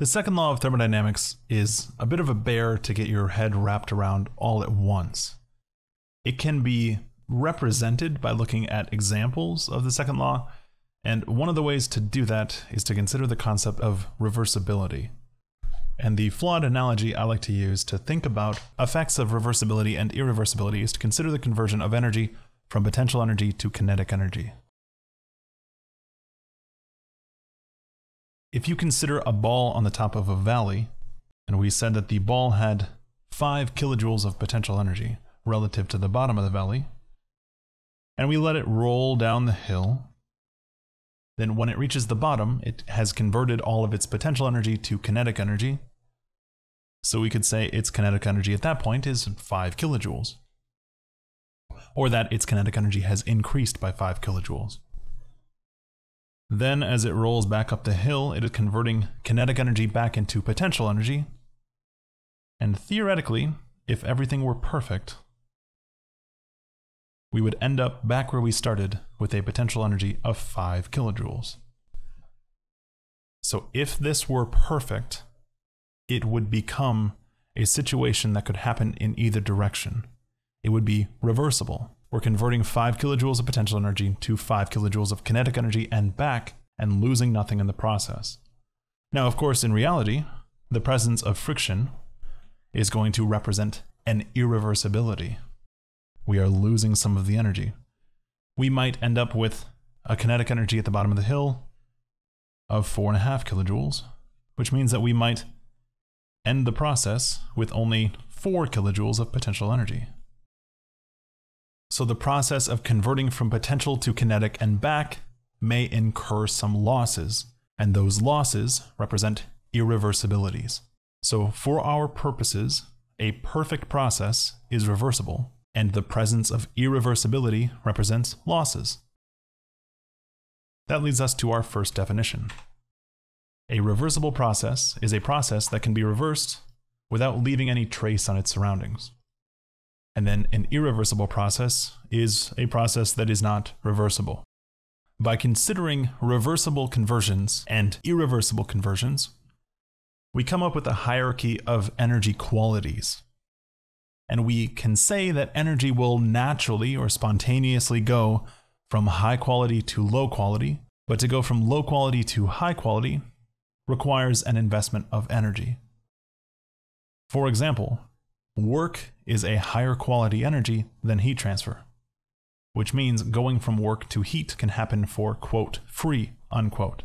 The second law of thermodynamics is a bit of a bear to get your head wrapped around all at once. It can be represented by looking at examples of the second law, and one of the ways to do that is to consider the concept of reversibility. And the flawed analogy I like to use to think about effects of reversibility and irreversibility is to consider the conversion of energy from potential energy to kinetic energy. If you consider a ball on the top of a valley, and we said that the ball had 5 kilojoules of potential energy relative to the bottom of the valley, and we let it roll down the hill, then when it reaches the bottom, it has converted all of its potential energy to kinetic energy. So we could say its kinetic energy at that point is 5 kilojoules. Or that its kinetic energy has increased by 5 kilojoules. Then, as it rolls back up the hill, it is converting kinetic energy back into potential energy. And theoretically, if everything were perfect, we would end up back where we started with a potential energy of 5 kilojoules. So if this were perfect, it would become a situation that could happen in either direction. It would be reversible. We're converting 5 kilojoules of potential energy to 5 kilojoules of kinetic energy and back, and losing nothing in the process. Now, of course, in reality, the presence of friction is going to represent an irreversibility. We are losing some of the energy. We might end up with a kinetic energy at the bottom of the hill of 4.5 kilojoules, which means that we might end the process with only 4 kilojoules of potential energy. So the process of converting from potential to kinetic and back may incur some losses, and those losses represent irreversibilities. So for our purposes, a perfect process is reversible, and the presence of irreversibility represents losses. That leads us to our first definition. A reversible process is a process that can be reversed without leaving any trace on its surroundings. And then an irreversible process is a process that is not reversible. By considering reversible conversions and irreversible conversions, we come up with a hierarchy of energy qualities. And we can say that energy will naturally or spontaneously go from high quality to low quality, but to go from low quality to high quality requires an investment of energy. For example, work is a higher quality energy than heat transfer, which means going from work to heat can happen for, quote, free, unquote.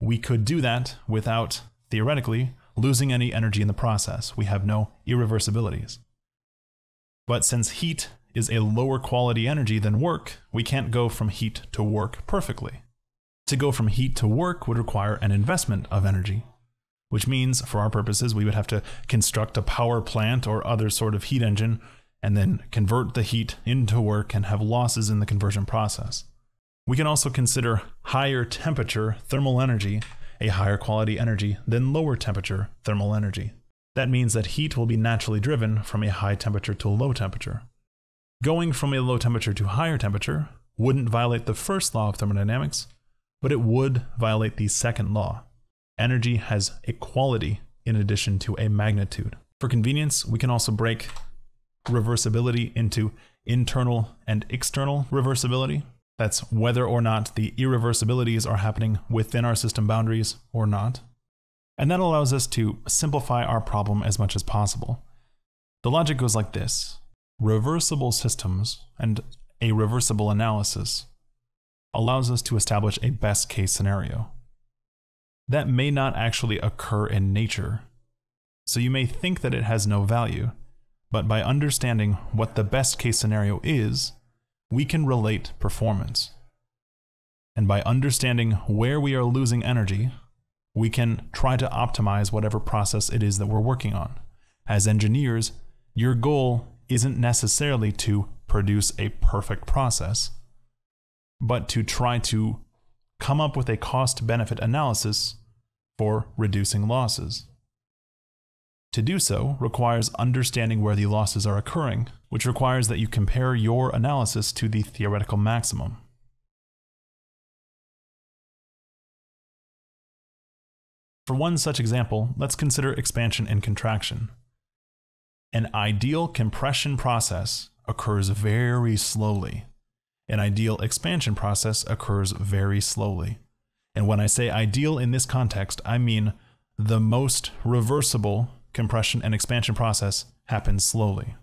We could do that without, theoretically, losing any energy in the process. We have no irreversibilities. But since heat is a lower quality energy than work, we can't go from heat to work perfectly. To go from heat to work would require an investment of energy, which means for our purposes, we would have to construct a power plant or other sort of heat engine and then convert the heat into work and have losses in the conversion process. We can also consider higher temperature thermal energy a higher quality energy than lower temperature thermal energy. That means that heat will be naturally driven from a high temperature to a low temperature. Going from a low temperature to higher temperature wouldn't violate the first law of thermodynamics, but it would violate the second law energy has a quality in addition to a magnitude. For convenience, we can also break reversibility into internal and external reversibility. That's whether or not the irreversibilities are happening within our system boundaries or not. And that allows us to simplify our problem as much as possible. The logic goes like this reversible systems and a reversible analysis allows us to establish a best case scenario that may not actually occur in nature. So you may think that it has no value, but by understanding what the best case scenario is, we can relate performance. And by understanding where we are losing energy, we can try to optimize whatever process it is that we're working on. As engineers, your goal isn't necessarily to produce a perfect process, but to try to come up with a cost benefit analysis for reducing losses. To do so requires understanding where the losses are occurring, which requires that you compare your analysis to the theoretical maximum. For one such example, let's consider expansion and contraction. An ideal compression process occurs very slowly. An ideal expansion process occurs very slowly. And when I say ideal in this context, I mean the most reversible compression and expansion process happens slowly.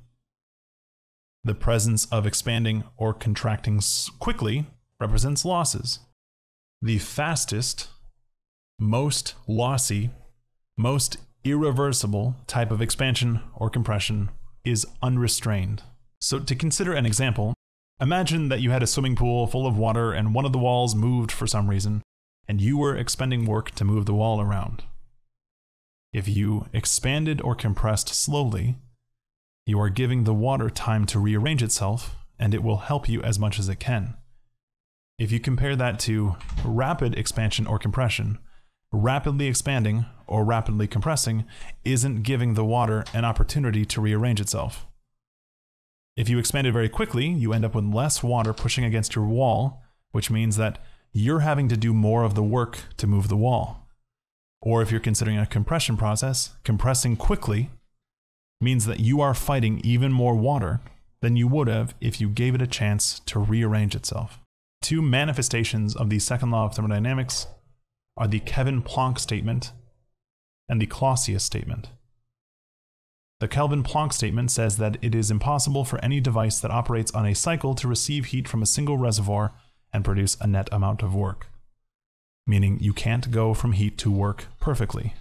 The presence of expanding or contracting quickly represents losses. The fastest most lossy, most irreversible type of expansion or compression is unrestrained. So, to consider an example, imagine that you had a swimming pool full of water and one of the walls moved for some reason, and you were expending work to move the wall around. If you expanded or compressed slowly, you are giving the water time to rearrange itself, and it will help you as much as it can. If you compare that to rapid expansion or compression, rapidly expanding or rapidly compressing isn't giving the water an opportunity to rearrange itself. If you expand it very quickly, you end up with less water pushing against your wall, which means that you're having to do more of the work to move the wall. Or if you're considering a compression process, compressing quickly means that you are fighting even more water than you would have if you gave it a chance to rearrange itself. Two manifestations of the second law of thermodynamics are the Kelvin Planck statement and the Clausius statement. The Kelvin Planck statement says that it is impossible for any device that operates on a cycle to receive heat from a single reservoir and produce a net amount of work. Meaning you can't go from heat to work perfectly.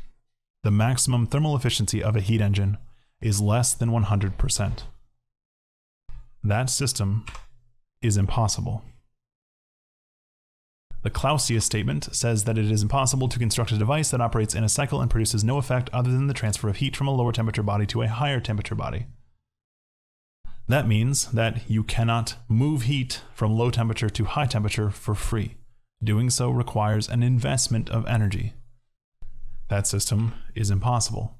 The maximum thermal efficiency of a heat engine is less than 100%. That system is impossible. The Clausius statement says that it is impossible to construct a device that operates in a cycle and produces no effect other than the transfer of heat from a lower temperature body to a higher temperature body. That means that you cannot move heat from low temperature to high temperature for free. Doing so requires an investment of energy. That system is impossible.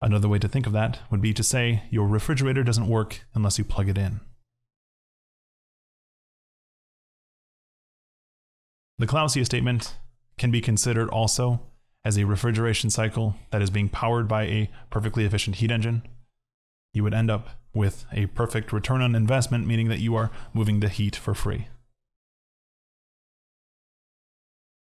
Another way to think of that would be to say your refrigerator doesn't work unless you plug it in. The Clausius statement can be considered also as a refrigeration cycle that is being powered by a perfectly efficient heat engine. You would end up with a perfect return on investment, meaning that you are moving the heat for free.